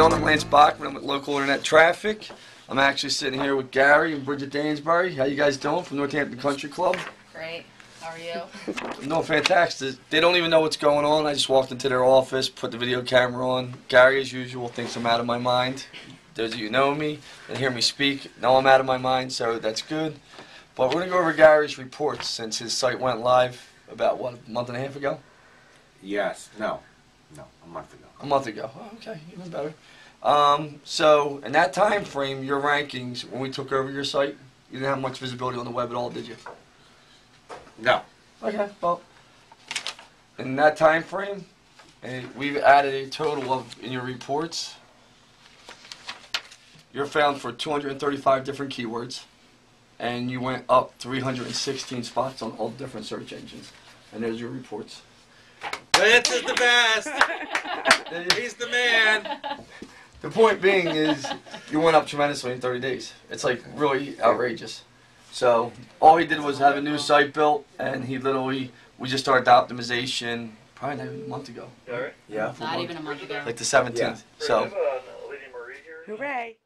doing? I'm Lance Bachmann. I'm with Local Internet Traffic. I'm actually sitting here with Gary and Bridget Dansbury. How you guys doing from Northampton Country Club? Great. How are you? I'm fantastic. They don't even know what's going on. I just walked into their office, put the video camera on. Gary, as usual, thinks I'm out of my mind. Those of you who know me and hear me speak know I'm out of my mind, so that's good. But we're going to go over Gary's reports since his site went live about, what, a month and a half ago? Yes, no, no, a month ago. A month ago. Oh, okay, even better. Um, so, in that time frame, your rankings, when we took over your site, you didn't have much visibility on the web at all, did you? No, Okay, well, in that time frame, eh, we've added a total of, in your reports, you're found for 235 different keywords, and you went up 316 spots on all different search engines. And there's your reports. Lance is the best. He's the man. The point being is, you went up tremendously in 30 days. It's like really outrageous. So all he did was have a new site built, and he literally we just started the optimization probably not even a month ago, Yeah. Not even a month ago. like the 17th. Yeah. So uh, Lady Marie here. Hooray.